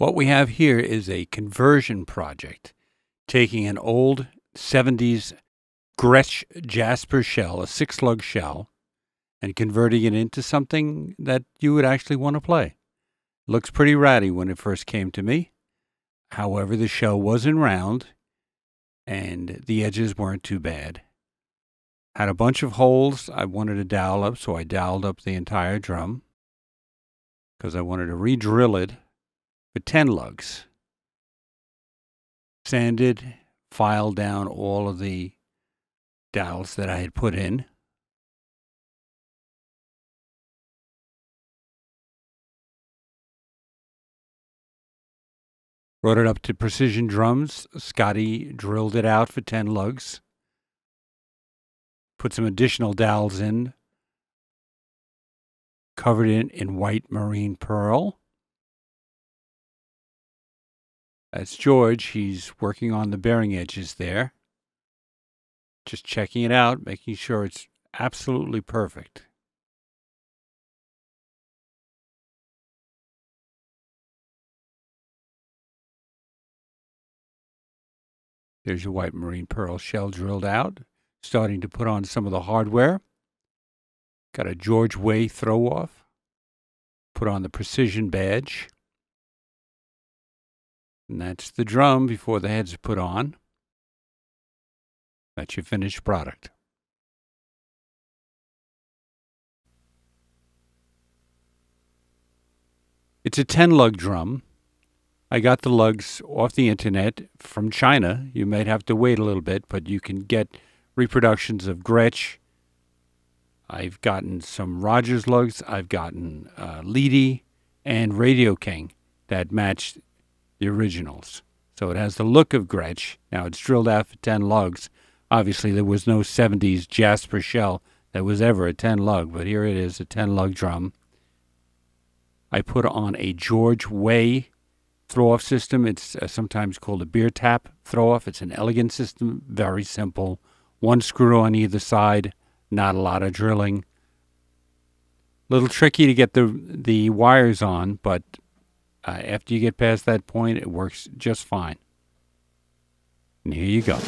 What we have here is a conversion project, taking an old 70s Gretsch Jasper shell, a six lug shell, and converting it into something that you would actually want to play. Looks pretty ratty when it first came to me. However, the shell wasn't round and the edges weren't too bad. Had a bunch of holes I wanted to dowel up, so I doweled up the entire drum because I wanted to re drill it for 10 lugs. Sanded, filed down all of the dowels that I had put in. Brought it up to precision drums. Scotty drilled it out for 10 lugs. Put some additional dowels in. Covered it in white marine pearl. That's George. He's working on the bearing edges there. Just checking it out, making sure it's absolutely perfect. There's your white marine pearl shell drilled out. Starting to put on some of the hardware. Got a George Way throw off. Put on the precision badge. And that's the drum before the heads are put on. That's your finished product. It's a 10 lug drum. I got the lugs off the internet from China. You might have to wait a little bit, but you can get reproductions of Gretsch. I've gotten some Rogers lugs. I've gotten uh, Leedy and Radio King that match the originals. So it has the look of Gretsch. Now it's drilled out for 10 lugs. Obviously, there was no 70s Jasper shell that was ever a 10 lug, but here it is, a 10 lug drum. I put on a George Way throw off system. It's uh, sometimes called a beer tap throw off. It's an elegant system, very simple. One screw on either side, not a lot of drilling. Little tricky to get the the wires on, but Uh, after you get past that point, it works just fine. And here you go.